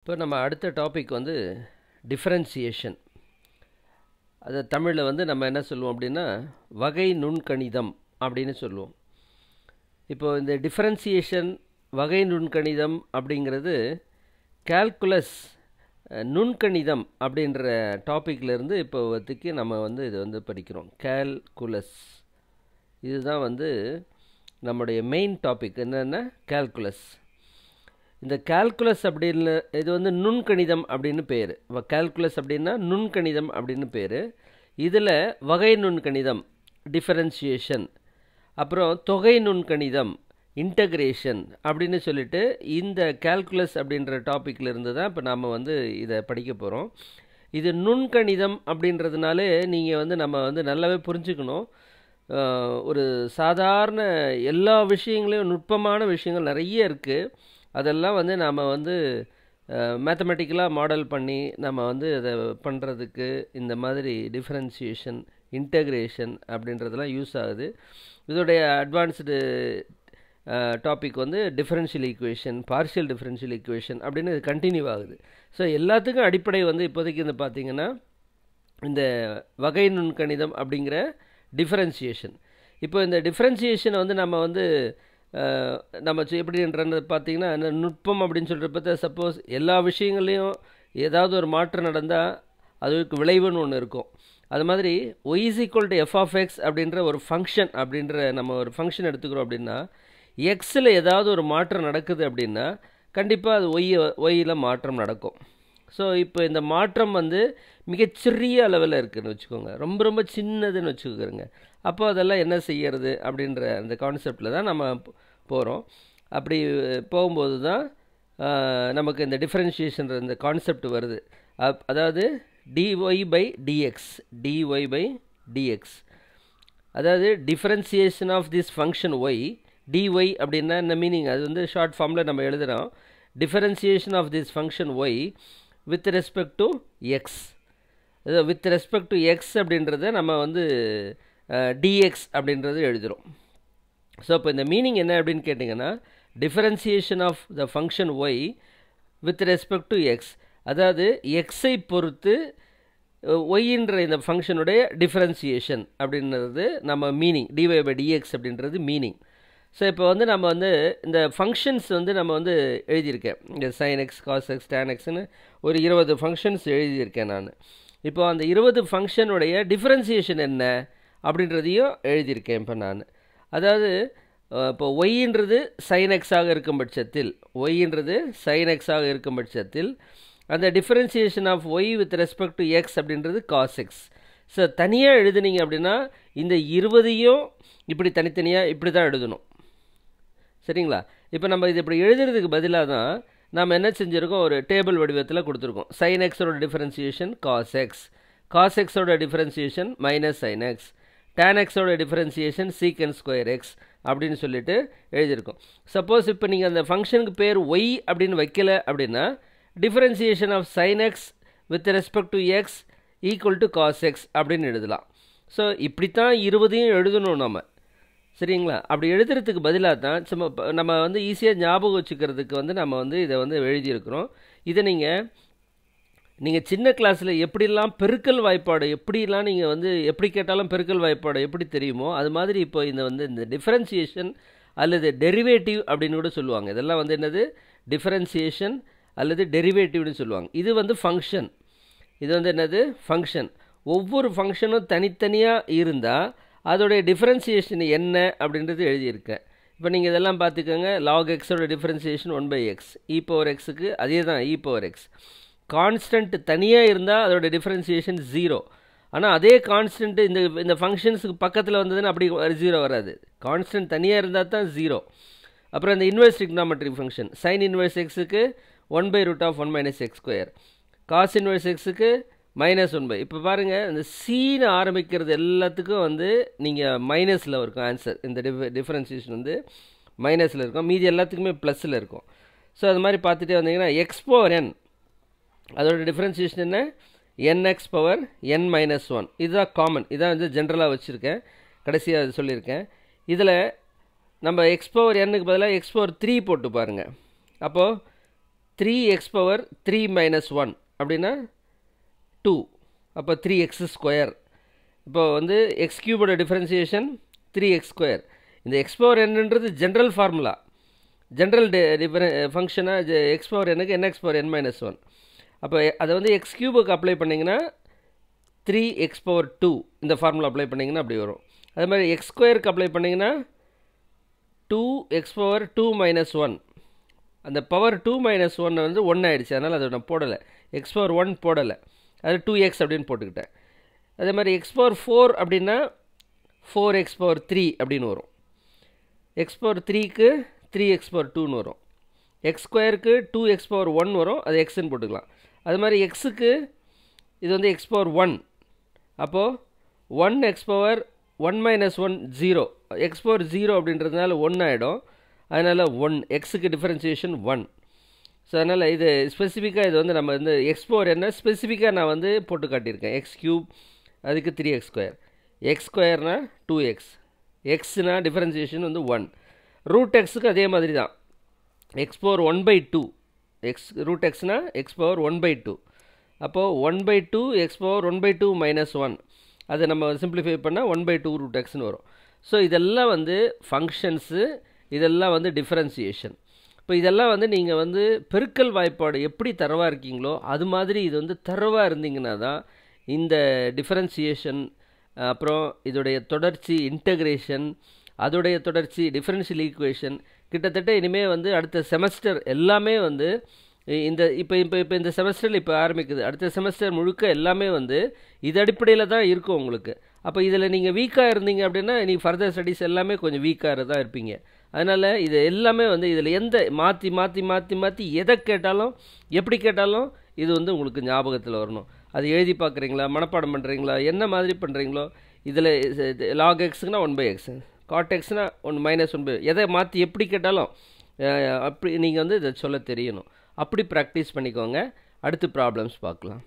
இப்போ நம்ம அடுத்த டாபிக் வந்து டிஃப்ரென்சியேஷன் அது தமிழில் வந்து நம்ம என்ன சொல்லுவோம் அப்படின்னா வகை நுண்கணிதம் அப்படின்னு சொல்லுவோம். இப்போது இந்த டிஃப்ரென்சியேஷன் வகை நுண்கணிதம் அப்படிங்கிறது கேல்குலஸ் நுண்கணிதம் அப்படின்ற டாப்பிக்லேருந்து இப்போத்துக்கு நம்ம வந்து இது வந்து படிக்கிறோம். கேல்குலஸ் இதுதான் வந்து நம்முடைய மெயின் டாபிக் என்னென்ன கேல்குலஸ் இந்த கால்குலஸ் அப்படின்னு இது வந்து நுண்கணிதம் அப்படின்னு பேர். கால்குலஸ் அப்படின்னா நுண்கணிதம் அப்படின்னு பேர். இதில் வகை நுண்கணிதம் டிஃபரன்சியேஷன் அப்புறம் தொகை நுண்கணிதம் இன்டகிரேஷன் அப்படின்னு சொல்லிட்டு இந்த கால்குலஸ் அப்படின்ற டாப்பிக்கில் இருந்து தான் இப்போ நாம் வந்து இதை படிக்க போகிறோம் இது நுண்கணிதம் அப்படின்றதுனாலே நீங்கள் வந்து நம்ம வந்து நல்லாவே புரிஞ்சுக்கணும். ஒரு சாதாரண எல்லா விஷயங்களையும் நுட்பமான விஷயங்கள் நிறைய இருக்குது அதெல்லாம் வந்து நாம் வந்து மேத்தமெட்டிக்கலாக மாடல் பண்ணி நம்ம வந்து அதை பண்ணுறதுக்கு இந்த மாதிரி டிஃப்ரென்சியேஷன் இன்டகிரேஷன் அப்படின்றதெல்லாம் யூஸ் ஆகுது. இதோடைய அட்வான்ஸ்டு டாபிக் வந்து differential equation partial differential equation அப்படின்னு இது கண்டினியூ ஆகுது. ஸோ எல்லாத்துக்கும் அடிப்படை வந்து இப்போதைக்கு இந்த பார்த்திங்கன்னா இந்த வகை நுண்கணிதம் அப்படிங்கிற டிஃபரன்சியேஷன் இப்போ இந்த டிஃப்ரென்சியேஷனை வந்து நம்ம வந்து நம்ம எப்படின்றது பார்த்திங்கன்னா இந்த நுட்பம் அப்படின்னு சொல்கிறப்ப சப்போஸ் எல்லா விஷயங்கள்லேயும் ஏதாவது ஒரு மாற்றம் நடந்தால் அதுக்கு விளைவுன்னு ஒன்று இருக்கும். அது மாதிரி y is equal to f of x அப்படின்ற ஒரு ஃபங்க்ஷன் அப்படின்ற நம்ம ஒரு ஃபங்க்ஷன் எடுத்துக்கிறோம் அப்படின்னா எக்ஸில் ஏதாவது ஒரு மாற்றம் நடக்குது அப்படின்னா கண்டிப்பாக அது ஒய் ஒய்யில் மாற்றம் நடக்கும். ஸோ இப்போ இந்த மாற்றம் வந்து மிகச்சிறிய அளவில் இருக்குதுன்னு வச்சுக்கோங்க. ரொம்ப ரொம்ப சின்னதுன்னு வச்சுக்கோங்க. அப்போ அதெல்லாம் என்ன செய்யறது அப்படின்ற அந்த கான்செப்டில் தான் நம்ம போகிறோம் அப்படி போகும்போது தான் நமக்கு இந்த டிஃப்ரென்ஷியேஷன்ற இந்த கான்செப்ட் வருது. அப் அதாவது dy by dx dy by dx அதாவது differentiation of this function y dy அப்படின்னா என்ன மீனிங் அது வந்து ஷார்ட் ஃபார்மில் நம்ம எழுதுகிறோம் differentiation of this function y with respect to x with respect to x அப்படின்றத நம்ம வந்து டிஎக்ஸ் அப்படின்றது எழுதுகிறோம் ஸோ இப்போ இந்த மீனிங் என்ன அப்படின்னு கேட்டிங்கன்னா differentiation of the function y with respect to x அதாவது எக்ஸை பொறுத்து ஒய்ன்ற இந்த ஃபங்க்ஷனுடைய டிஃபரன்சியேஷன் அப்படின்றது நம்ம மீனிங் டிஒய் பை டிஎக்ஸ் அப்படின்றது மீனிங் ஸோ இப்போ வந்து நம்ம வந்து இந்த ஃபங்க்ஷன்ஸ் வந்து நம்ம வந்து எழுதியிருக்கேன். இந்த sine x cos x tan எக்ஸ்னு ஒரு இருபது ஃபங்க்ஷன்ஸ் எழுதியிருக்கேன் நான். இப்போ அந்த இருபது ஃபங்க்ஷனுடைய டிஃப்ரென்சியேஷன் என்ன அப்படின்றதையும் எழுதியிருக்கேன் இப்போ நான். அதாவது இப்போ ஒய்ன்றது சைன் எக்ஸாக இருக்கும் பட்சத்தில் ஒய்ன்றது சைன் எக்ஸாக இருக்கும் பட்சத்தில் அந்த differentiation of y with respect to x அப்படின்றது காஸ் எக்ஸ் ஸோ தனியாக எழுதுனீங்க அப்படின்னா இந்த இருபதையும் இப்படி தனித்தனியாக இப்படி தான் எழுதணும். சரிங்களா? இப்போ நம்ம இது இப்படி எழுதுறதுக்கு பதிலாக தான் நம்ம என்ன செஞ்சுருக்கோம்? ஒரு டேபிள் வடிவத்தில் கொடுத்துருக்கோம். சைன் எக்ஸோட டிஃபரன்சியேஷன் காஸ் எக்ஸ் காஸ் எக்ஸோட differentiation minus sine x tan எக்ஸோட டிஃபரன்சியேஷன் சீக்கன் ஸ்கொயர் எக்ஸ் அப்படின்னு சொல்லிட்டு எழுதியிருக்கோம். சப்போஸ் இப்போ நீங்கள் அந்த ஃபங்க்ஷனுக்கு பேர் ஒய் அப்படின்னு வைக்கல அப்படின்னா differentiation of sine x with respect to x equal to cos x அப்படின்னு எழுதலாம். ஸோ இப்படித்தான் இருபதையும் எழுதணும் நம்ம சரிங்களா? அப்படி எழுதுறதுக்கு பதிலாக தான் சும்மா நம்ம வந்து ஈஸியாக ஞாபகம் வச்சுக்கிறதுக்கு வந்து நம்ம வந்து இதை வந்து எழுதியிருக்கிறோம். இதை நீங்கள் நீங்கள் சின்ன கிளாஸில் எப்படிலாம் பெருக்கல் வாய்ப்பாடு எப்படிலாம் நீங்கள் வந்து எப்படி கேட்டாலும் பெருக்கல் வாய்ப்பாடு எப்படி தெரியுமோ அது மாதிரி இப்போ இந்த வந்து இந்த டிஃப்ரென்சியேஷன் அல்லது டெரிவேட்டிவ் அப்படின்னு கூட சொல்லுவாங்க. இதெல்லாம் வந்து என்னது? டிஃப்ரென்சியேஷன் அல்லது டெரிவேட்டிவ்னு சொல்லுவாங்க. இது வந்து ஃபங்க்ஷன் இது வந்து என்னது? ஃபங்க்ஷன் ஒவ்வொரு ஃபங்க்ஷனும் தனித்தனியாக இருந்தால் அதோடைய டிஃப்ரென்சியேஷன் என்ன அப்படின்றது எழுதியிருக்கேன். இப்போ நீங்கள் இதெல்லாம் பார்த்துக்கோங்க. லாக் எக்ஸோட differentiation one by x e power எக்ஸுக்கு அதே தான் இ பவர் எக்ஸ் கான்ஸ்டன்ட் தனியாக இருந்தால் அதோட டிஃப்ரென்சியேஷன் ஜீரோ ஆனால் அதே கான்ஸ்டன்ட்டு இந்த இந்த ஃபங்க்ஷன்ஸுக்கு பக்கத்தில் வந்ததுன்னு அப்படி ஜீரோ வராது. கான்ஸ்டன்ட் தனியாக இருந்தால் தான் ஜீரோ அப்புறம் இந்த inverse trigonometric function sine inverse எக்ஸுக்கு one by root of one minus x square cos inverse எக்ஸுக்கு மைனஸ் ஒன் பை இப்போ பாருங்கள் இந்த சீனு ஆரம்பிக்கிறது எல்லாத்துக்கும் வந்து நீங்கள் மைனஸில் இருக்கும் ஆன்சர் இந்த டிஃப டிஃப்ரென்சியேஷன் வந்து மைனஸில் இருக்கும். மீதி எல்லாத்துக்குமே ப்ளஸில் இருக்கும். ஸோ அது மாதிரி பார்த்துட்டே வந்தீங்கன்னா எக்ஸ் பவர் என் அதோட டிஃப்ரென்சியேஷன் என்ன? N x power n minus one இதுதான் காமன் இதான் வந்து ஜென்ரலாக வச்சுருக்கேன். கடைசியாக அது சொல்லியிருக்கேன். இதில் நம்ம எக்ஸ் பவர் என்னுக்கு பதிலாக எக்ஸ் பவர் த்ரீ போட்டு பாருங்கள் அப்போது three x power three minus one அப்படின்னா டூ அப்போ த்ரீ எக்ஸ் ஸ்கொயர் இப்போ வந்து எக்ஸ் கியூபோட டிஃப்ரென்சியேஷன் த்ரீ எக்ஸ் ஸ்கொயர் இந்த எக்ஸ் பவர் என்னன்றது ஜென்ரல் ஃபார்முலா ஜென்ரல் டிஃபர ஃபங்க்ஷனாக எக்ஸ் பவர் எனக்கு n x power n minus one அப்போ அதை வந்து எக்ஸ் கியூபுக்கு அப்ளை பண்ணிங்கன்னா த்ரீ எக்ஸ் பவர் டூ இந்த ஃபார்முலா அப்ளை பண்ணிங்கன்னா அப்படி வரும். அதே மாதிரி எக்ஸ் ஸ்கொயருக்கு அப்ளை பண்ணிங்கன்னா two x power two minus one அந்த பவர் டூ மைனஸ் ஒன் வந்து ஒன் ஆகிடுச்சு அதனால் அதை நான் போடலை. எக்ஸ் பவர் ஒன் போடலை. அது டூ எக்ஸ் அப்படின்னு போட்டுக்கிட்டேன். அதே மாதிரி எக்ஸ் பவர் ஃபோர் அப்படின்னா ஃபோர் எக்ஸ் பவர் த்ரீ அப்படின்னு வரும். எக்ஸ் பவர் த்ரீக்கு த்ரீ எக்ஸ் பவர் டூன்னு வரும். எக்ஸ் ஸ்கொயருக்கு டூ எக்ஸ் பவர் ஒன் வரும். அது எக்ஸ்ன்னு போட்டுக்கலாம். அது மாதிரி எக்ஸுக்கு இது வந்து எக்ஸ் பவர் ஒன் அப்போது one x power one minus one zero x power zero அப்படின்றதுனால ஒன் ஆகிடும் அதனால் ஒன் எக்ஸுக்கு டிஃப்ரென்சியேஷன் ஒன் ஸோ அதனால் இது ஸ்பெசிஃபிக்காக இது வந்து நம்ம வந்து எக்ஸ்போர் என்ன? ஸ்பெசிஃபிக்காக நான் வந்து போட்டு காட்டியிருக்கேன். எக்ஸ் க்யூப் அதுக்கு த்ரீ எக்ஸ் ஸ்கொயர் எக்ஸ் ஸ்கொயர்னா டூ எக்ஸ் எக்ஸ்னா டிஃப்ரென்சியேஷன் வந்து ஒன் ரூட் எக்ஸுக்கு அதே மாதிரி தான். X power one by two x root எக்ஸ்னால் x power one by two அப்போது one by two x power one by two minus one அதை நம்ம சிம்பிளிஃபை பண்ணால் ஒன் பை டூ ரூட் எக்ஸ்னு வரும். ஸோ இதெல்லாம் வந்து ஃபங்க்ஷன்ஸு இதெல்லாம் வந்து டிஃப்ரென்சியேஷன் இப்போ இதெல்லாம் வந்து நீங்கள் வந்து பெருக்கல் வாய்ப்பாடு எப்படி தரவாக இருக்கீங்களோ அது மாதிரி இது வந்து தரவாக இருந்தீங்கன்னா தான் இந்த டிஃப்ரென்சியேஷன் அப்புறம் இதோடைய தொடர்ச்சி இன்டகிரேஷன் அதோடைய தொடர்ச்சி டிஃப்ரென்ஷியல் ஈக்குவேஷன் கிட்டத்தட்ட இனிமேல் வந்து அடுத்த செமஸ்டர் எல்லாமே வந்து இந்த இப்போ இப்போ இப்போ இந்த செமஸ்டரில் இப்போ ஆரம்பிக்குது. அடுத்த செமஸ்டர் முழுக்க எல்லாமே வந்து இது அடிப்படையில் தான் இருக்கும் உங்களுக்கு. அப்போ இதில் நீங்கள் வீக்காக இருந்தீங்க அப்படின்னா நீ ஃபர்தர் ஸ்டடீஸ் எல்லாமே கொஞ்சம் வீக்காக தான் இருப்பீங்க. அதனால் இது எல்லாமே வந்து இதில் எந்த மாற்றி மாற்றி மாற்றி மாற்றி எதை கேட்டாலும் எப்படி கேட்டாலும் இது வந்து உங்களுக்கு ஞாபகத்தில் வரணும். அது எழுதி பார்க்குறீங்களா? மனப்பாடம் பண்ணுறீங்களா என்ன மாதிரி பண்ணுறீங்களோ இதில் லாக் எக்ஸுக்குனா ஒன் பை எக்ஸ் காட் எக்ஸ்னா ஒன் மைனஸ் ஒன் பை எதை மாற்றி எப்படி கேட்டாலும் அப்படி நீங்கள் வந்து இதை சொல்ல தெரியணும். அப்படி ப்ராக்டிஸ் பண்ணிக்கோங்க. அடுத்து ப்ராப்ளம்ஸ் பார்க்கலாம்.